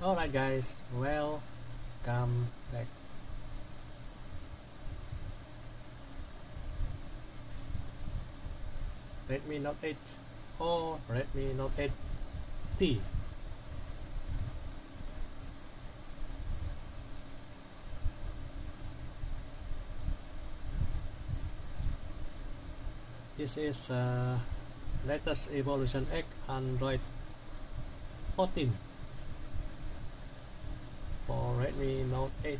Alright guys, welcome back. Redmi Note 8 or Redmi Note 8T. This is uh, latest Evolution X Android 14 for Redmi Note 8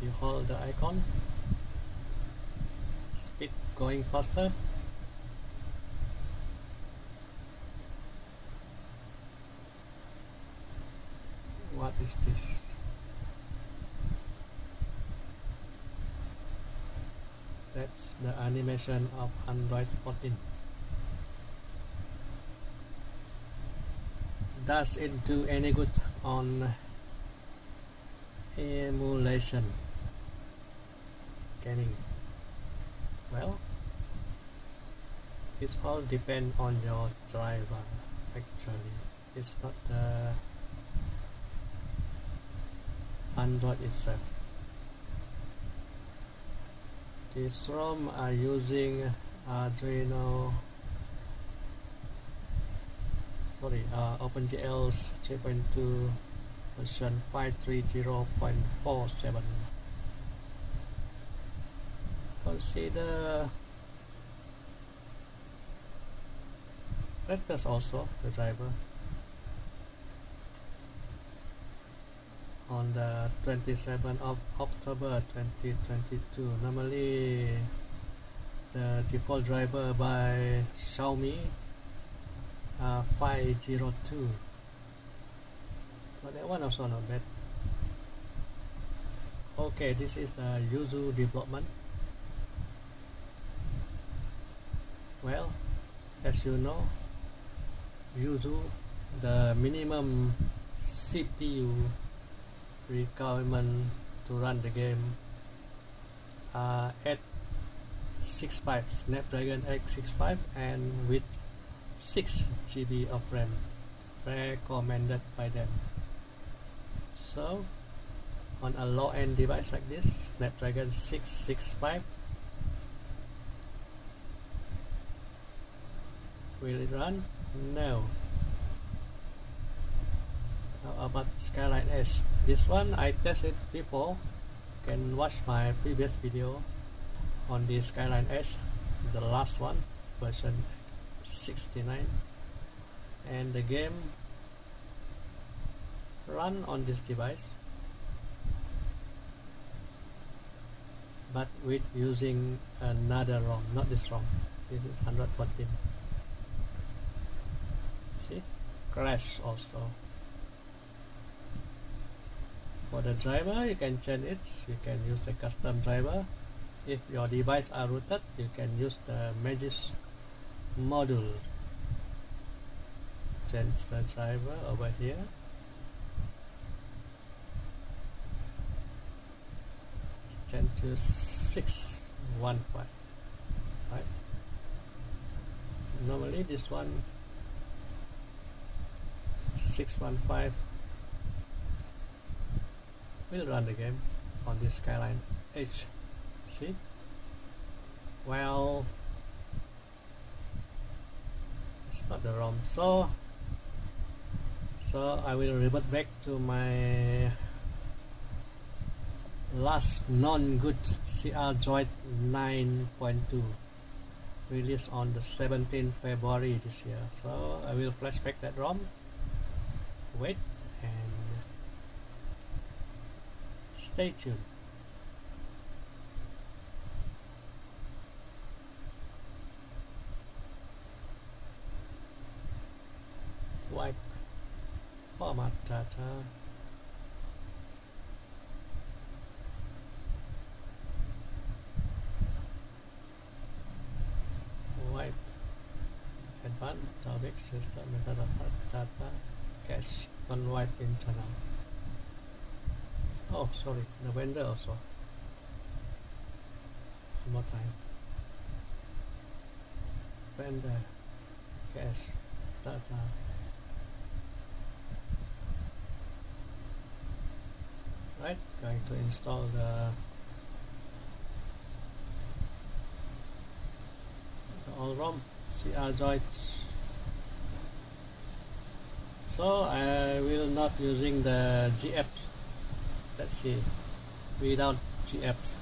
you hold the icon. Speed going faster what is this. That's the animation of Android 14 does it do any good on emulation? Scanning well it's all depend on your driver actually. It's not the Android itself. This ROM are using Adreno sorry uh, OpenGL 3.2 version 530.47 consider Rectus also the driver on the 27th of October 2022 normally the default driver by Xiaomi uh, 502 but that one also not bad. Okay this is the Yuzu development. Well as you know Yuzu the minimum CPU requirement to run the game. Uh, at 65 Snapdragon 865 and with 6 GB of RAM recommended by them. So on a low-end device like this Snapdragon 665 will it run? no about Skyline Edge this one I tested before. You can watch my previous video on the Skyline Edge the last one version 69 and the game run on this device but with using another ROM not this ROM. This is 114 see? Crash also for the driver you can change it. You can use the custom driver. If your device are rooted you can use the Magisk module. Change the driver over here. Change to 615 right? Normally this one 615 will run the game on this Skyline Edge. See? Well it's not the ROM. So so I will revert back to my last non-good crDroid 9.2 released on the 17th February this year. So I will flashback that ROM. Wait and stay tuned. Wipe. Format data wipe. Advanced topic system. Metadata data cache. On white internal oh sorry vendor also one more time. Vendor cache data right going to install the the all ROM CR joints so I will not using the GFs let's see. Without the GF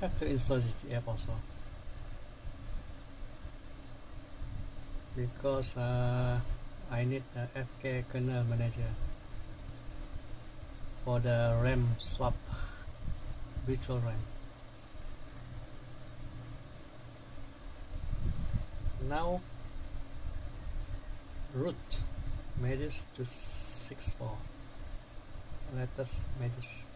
have to install GTF also because uh, I need the FK kernel manager for the RAM swap virtual RAM. Now root mages to 64 let us mages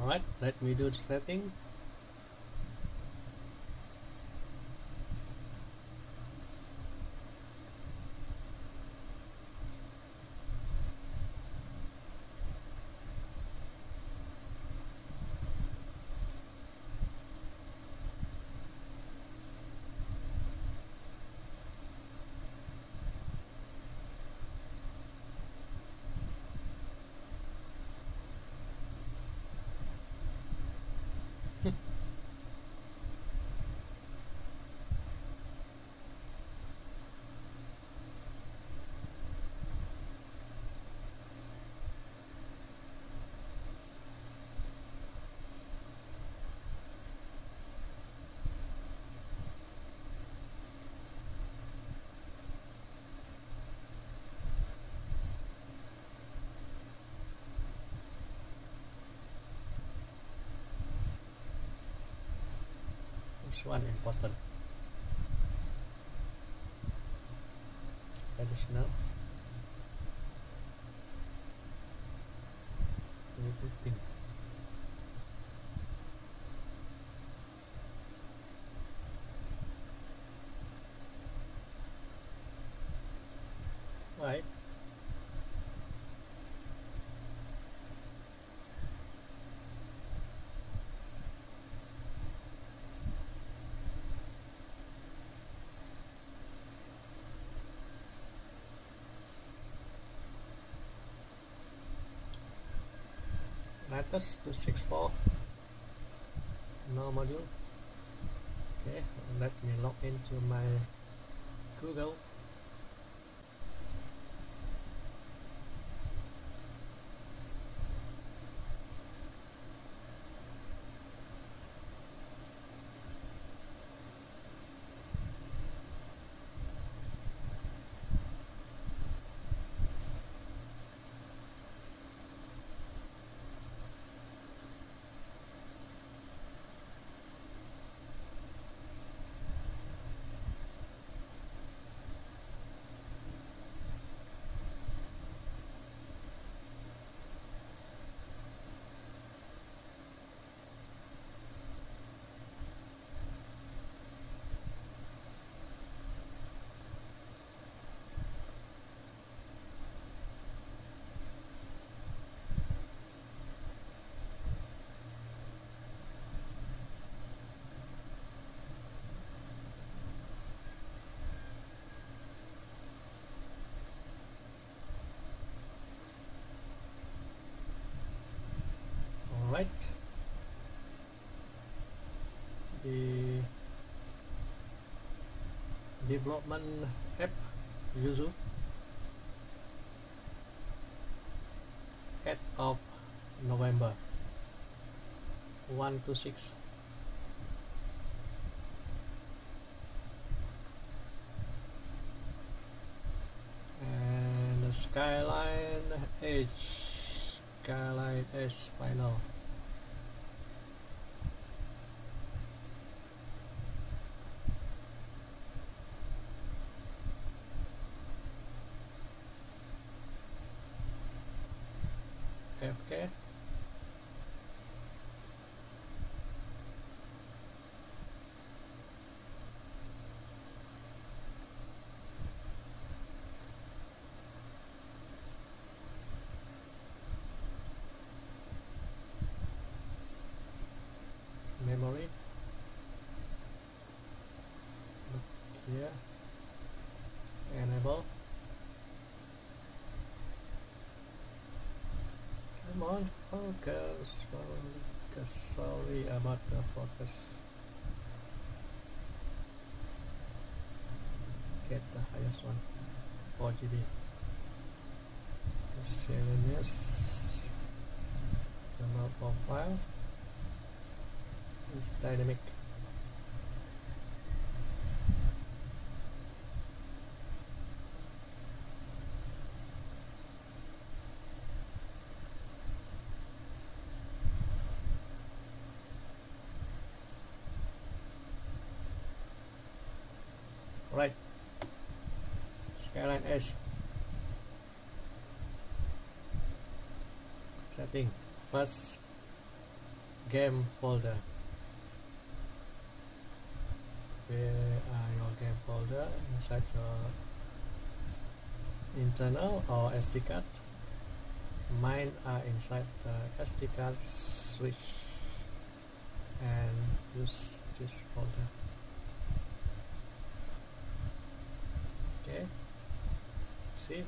alright let me do the setting so unimportant additional negative pin Athos to 6 no module. Okay let me log into my Google. Alright the development app user head of November. 1 to 6 and the skyline edge skyline edge final FK memory look here enable come on focus focus sorry about the focus. Get the highest one. 4 GB miscellaneous thermal profile is dynamic right setting plus game folder. Where are your game folder? Inside your internal or SD card? Mine are inside the SD card switch and use this folder. Okay see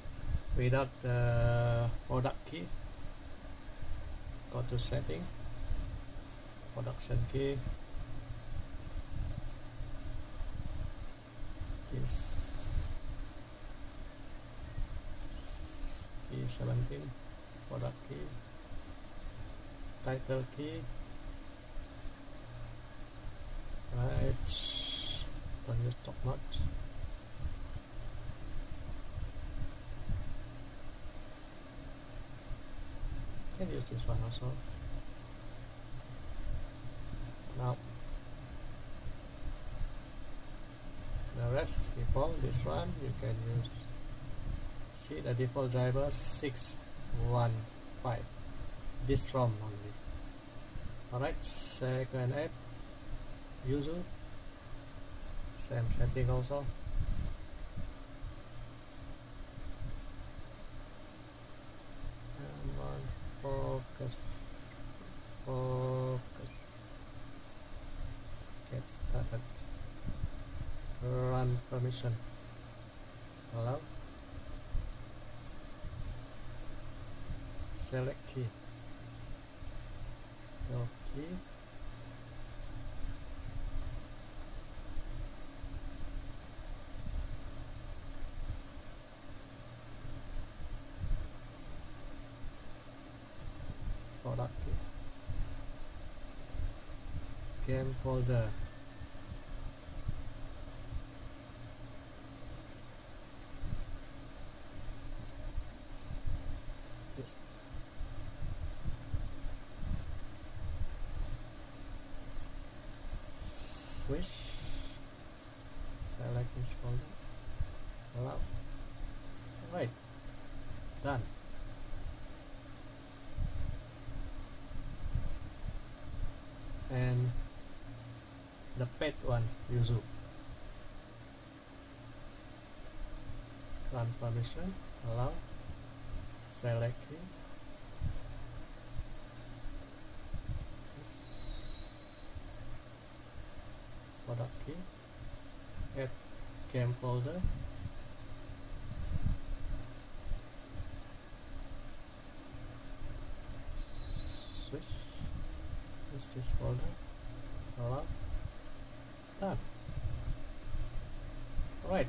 without the product key go to setting production key this key 17 product key title key right don't use top notch can use this one also now the rest default this one. You can use see the default driver 615 this ROM only. Alright second app user same setting also come on focus focus get started run permission. Allow select key. Go key. Product key. Game folder Yes. Switch. Folder. Allow. Alright. Done. And the pet one, Yuzu. Run permission. Allow select it product key add game folder switch use this folder allow done alright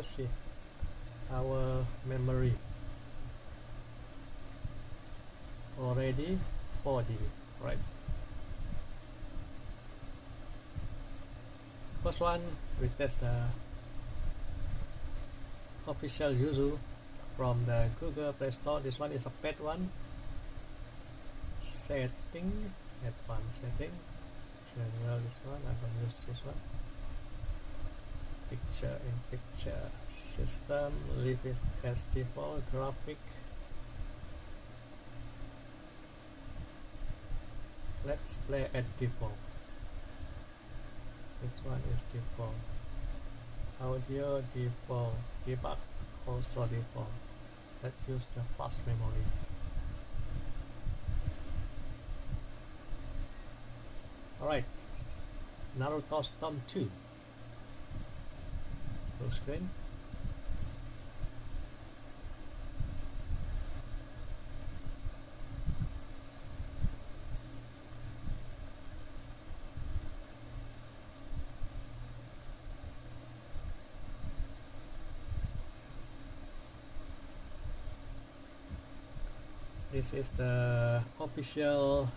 let's see. Our memory. Already 4 GB right first one we test the uh, official Yuzu from the Google Play Store. This one is a pet one. Setting advanced setting. General this one I don't use this one. Picture in picture system leave it as default graphic. Let's play at default this one is default audio default debug also default let's use the fast memory. Alright. Naruto Storm 2 full screen this is the official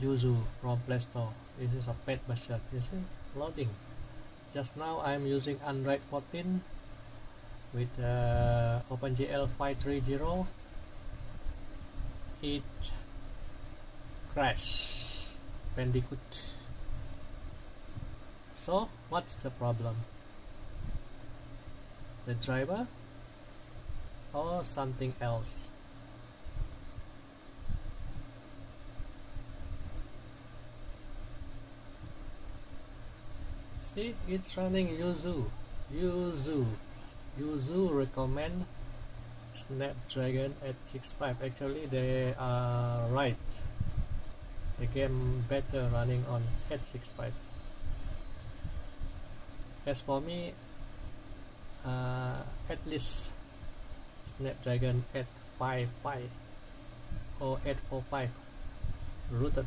Yuzu from Play Store. This is a pet version. You see, loading. Just now I'm using Android 14 with uh, OpenGL 530. It crash Bandicoot. So what's the problem? The driver or something else? see it's running Yuzu. Yuzu. Yuzu recommend Snapdragon 865 actually they are right. The game better running on 865 as for me uh, at least Snapdragon 855 or 845 rooted.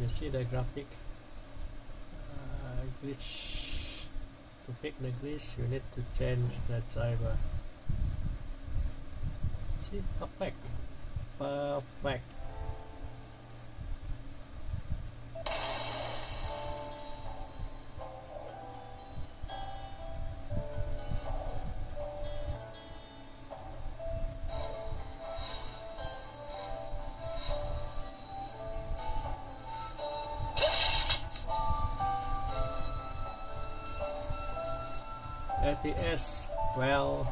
You see the graphic glitch. To fix the glitch you need to change the driver. See perfect. Perfect FPS well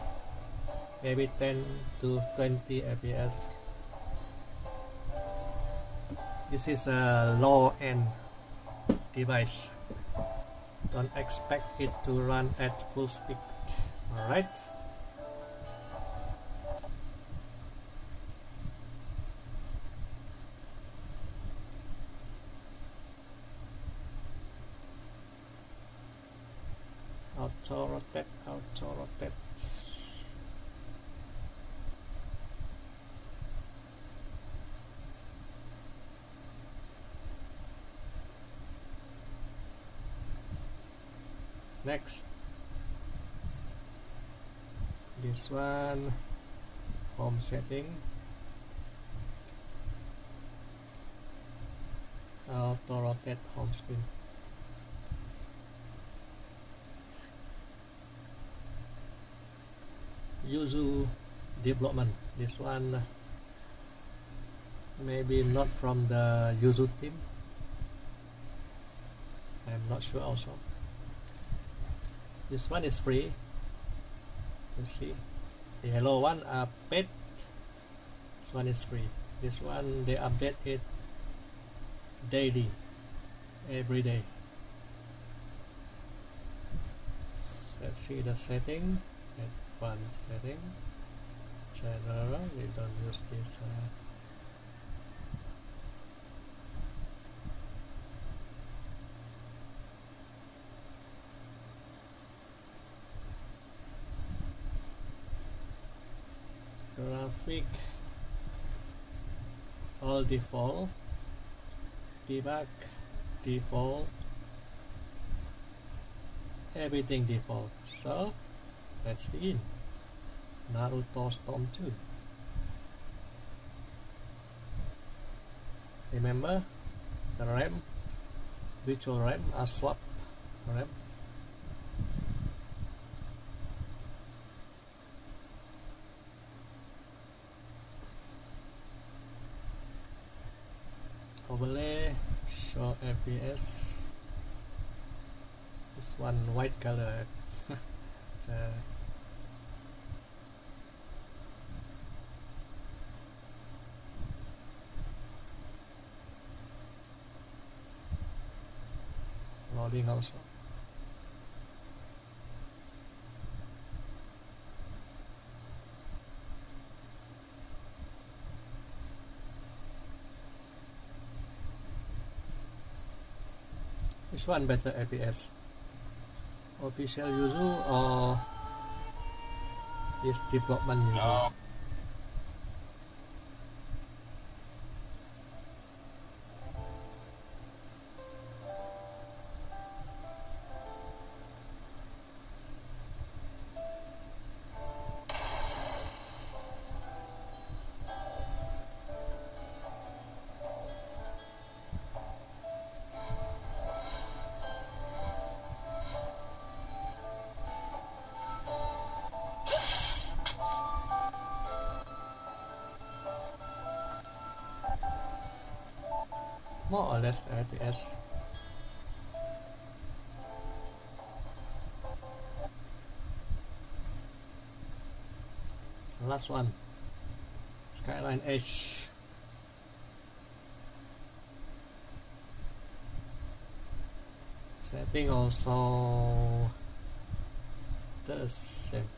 maybe 10 to 20 FPS this is a low end device. Don't expect it to run at full speed. Alright auto rotate auto rotate next this one. Home setting. Auto rotate home screen. Yuzu development. This one maybe not from the Yuzu team. I'm not sure also. This one is free. You see the hello one pet this one is free. This one they update it daily. Every day. Let's see the setting. Advanced setting. General we don't use this uh, graphic all default debug default everything default. So let's begin. Naruto Storm 2 remember the RAM virtual RAM are swap RAM show FPS this one white color. The loading also Which one better FPS? Official Yuzu or this development Yuzu? No. Less FPS. Last one. Skyline Edge. Setting also the same.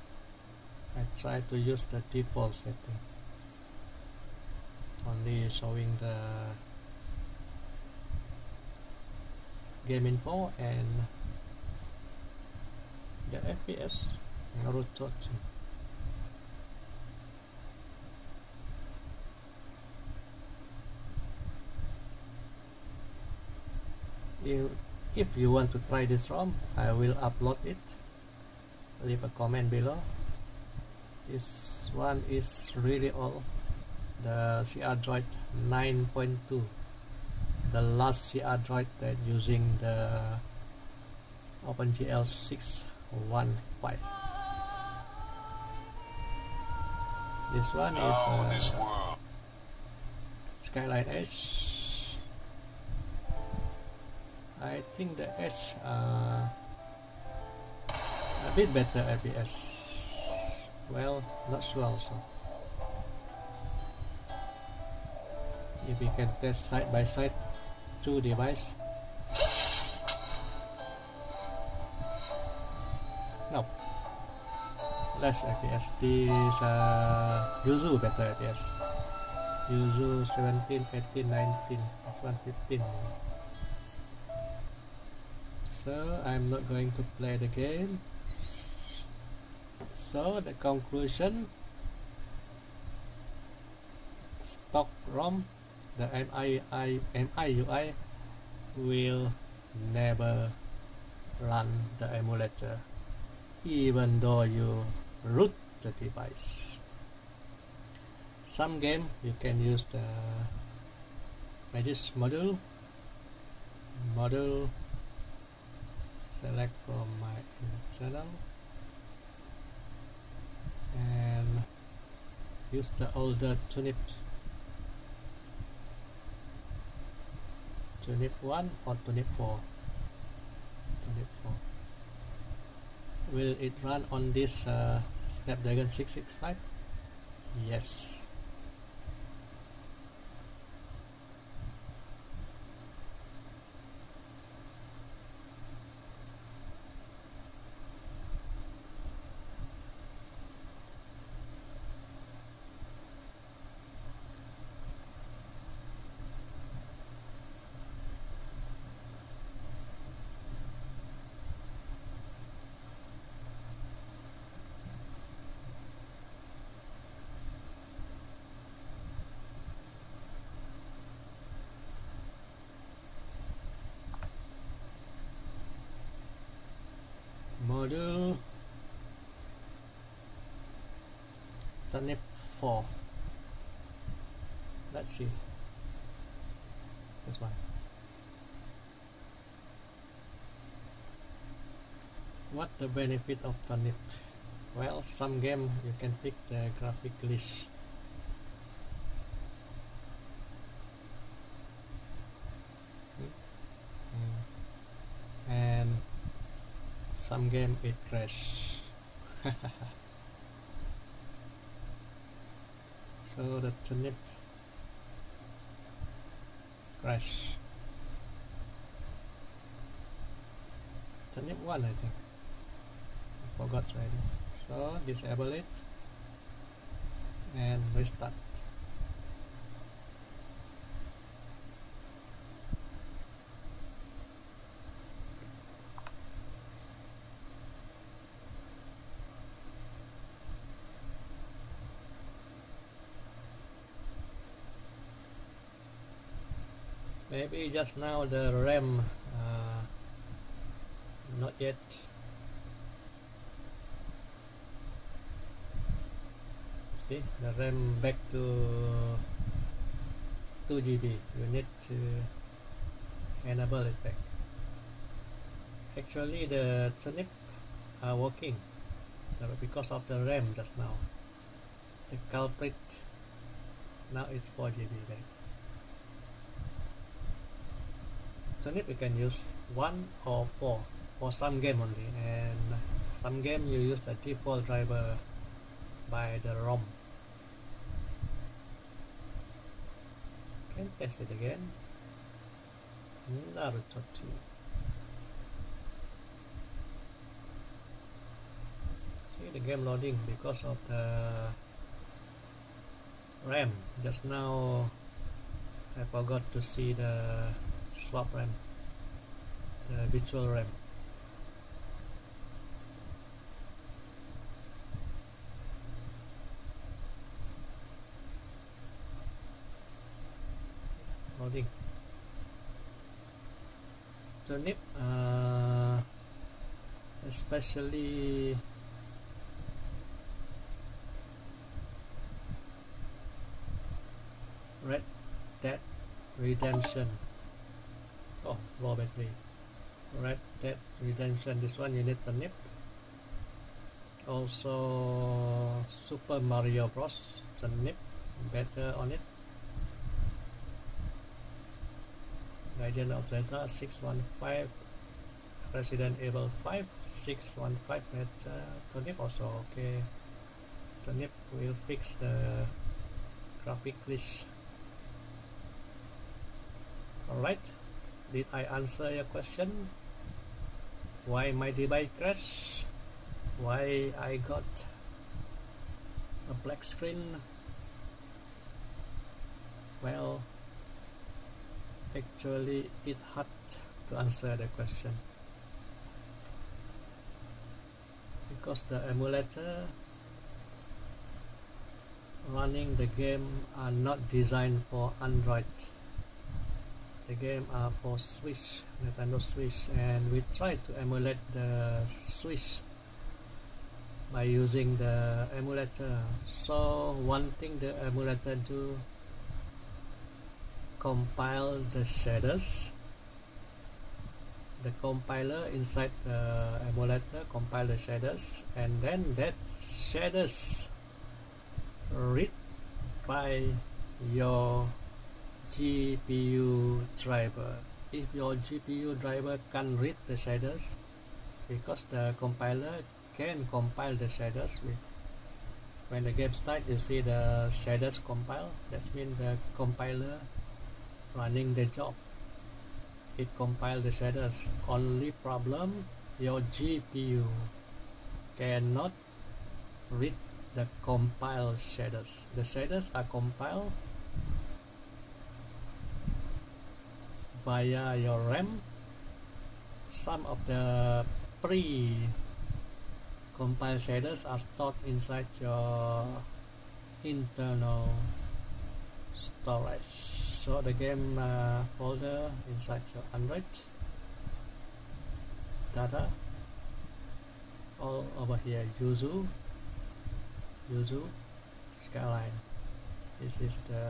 I try to use the default setting. Only showing the game info and the FPS Naruto 2. You, if you want to try this ROM, I will upload it. Leave a comment below. This one is really old. The crDroid 9.2 the last crDroid that using the OpenGL 615. This one is uh, this. Skyline Edge. I think the Edge uh, a bit better FPS. Well, not sure also. If we can test side by side two device. No. Less FPS. This uh, Yuzu better FPS. Yuzu 17, 18, 19. This one 15. So I'm not going to play the game. So the conclusion stock ROM the MII, MIUI will never run the emulator even though you root the device. Some game you can use the Magisk module module select from my channel and use the older turnip turnip 1 or turnip 4 turnip 4 will it run on this uh, Snapdragon 665 yes turnip 4 let's see. This one. What the benefit of turnip well some game you can pick the graphic glitch. Hmm. and some game it crash so the turnip crash. Turnip 1 I think. I forgot already. So disable it. And restart maybe just now the RAM uh, not yet. See the RAM back to 2 GB you need to enable it back. Actually the turnip are working because of the RAM just now. The culprit now it's 4 GB back turnip you can use 1 or 4 for some game only. And some game you use the default driver by the ROM. Can test it again. Naruto 2 see the game loading because of the RAM. Just now I forgot to see the swap RAM the virtual RAM loading. Turnip uh, especially Red Dead Redemption oh raw battery. Red Dead Redemption this one you need turnip also Super Mario Bros. Turnip better on it. Legend of Zelda 615 Resident Evil 5 615 better turnip also okay. Turnip will fix the graphic glitch. Alright did I answer your question? Why my device crash? Why I got a black screen? Well actually it hard to answer the question. Because the emulator running the game are not designed for Android the game are for Switch Nintendo Switch and we try to emulate the Switch by using the emulator. So one thing the emulator do compile the shaders the compiler inside the emulator compile the shaders and then that shaders read by your GPU driver. If your GPU driver can read the shaders because the compiler can compile the shaders when the game start you see the shaders compile. That means the compiler running the job. It compile the shaders only problem your GPU cannot read the compile shaders the shaders are compiled via your RAM some of the pre compile shaders are stored inside your internal storage. So the game uh, folder inside your Android data all over here Yuzu Yuzu skyline. This is the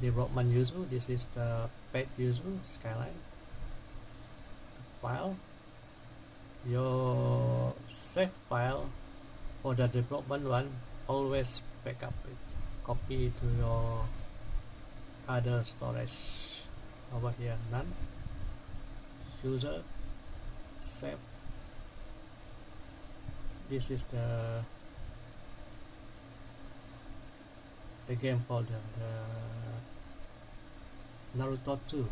development user this is the paid user skyline. File. Your save file. Oh, For the development one. Always backup it. Copy to your other storage. Over here none. User save this is the the game folder the Naruto 2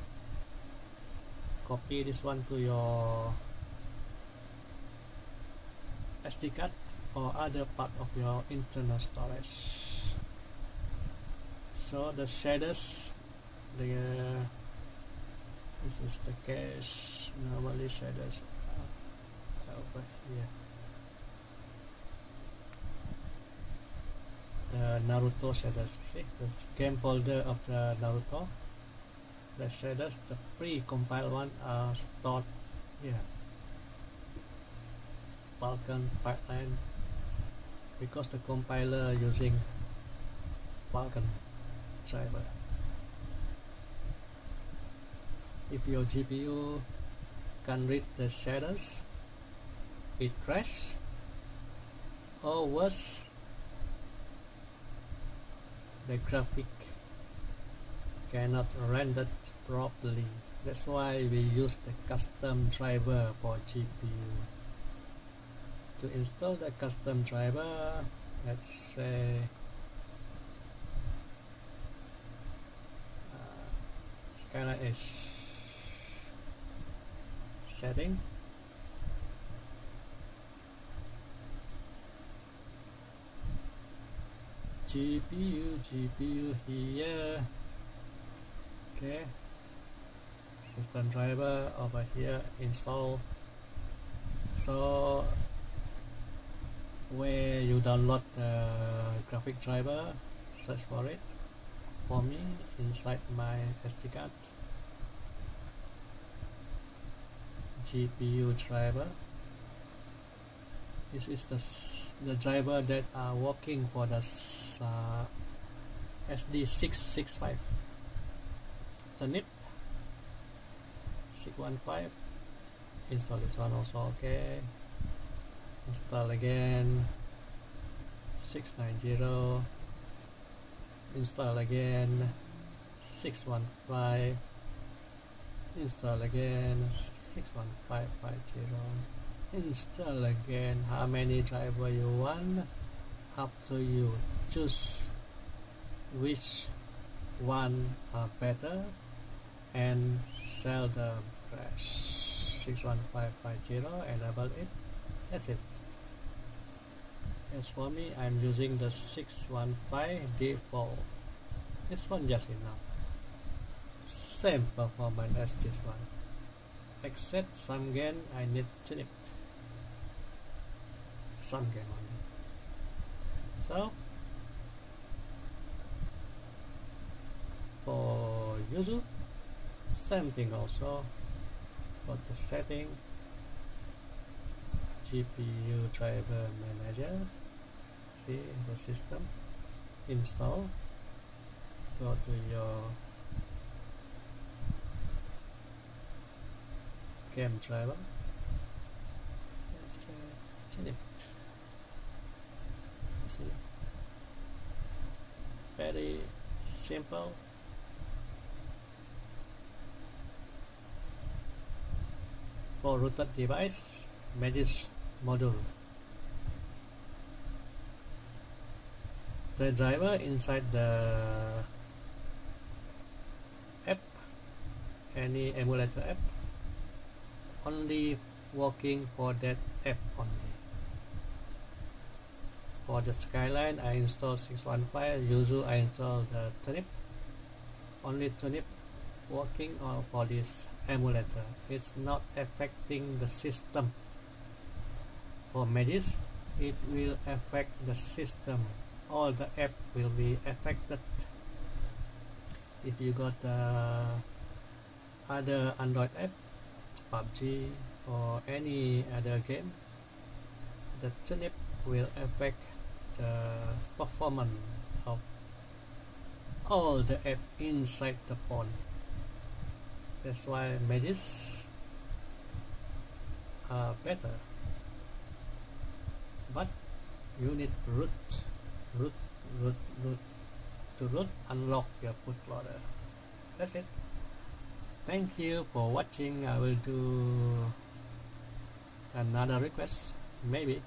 copy this one to your SD card or other part of your internal storage. So the shaders the uh, this is the cache normally shaders over here the Naruto shaders see the game folder of the Naruto the shaders the pre-compiled one are stored here Vulkan pipeline. Because the compiler using Vulkan driver if your GPU can read the shaders it crash or worse the graphic cannot render properly. That's why we use the custom driver for GPU to install the custom driver let's say uh, Skyline Edge setting GPU GPU here. Okay. System driver over here install. So where you download the graphic driver search for it. For me inside my SD card. GPU driver this is the the driver that are working for the uh, SD665 the NIP 615 install this one also okay. Install again. 690 install again. 615 install again. 61550 install again. How many driver you want? Up to you. Choose which one are better and sell the crash 61550 enable it that's it. As for me I'm using the 615 default this one just enough. Same performance as this one. Except some gain I need to some gain only so for user same thing also for the setting GPU driver manager see the system install go to your game driver. Let's uh, change it see very simple. For rooted device Magisk module. The driver inside the app any emulator app only working for that app only for the skyline. I install 615 usually I install the turnip. Only turnip working on for this emulator. It's not affecting the system. For Magisk it will affect the system. All the app will be affected. If you got uh, other Android app PUBG or any other game the turnip will affect the performance of all the app inside the phone. That's why Magisk are better. But you need root root root root to root unlock your bootloader that's it. Thank you for watching. I will do another request. Maybe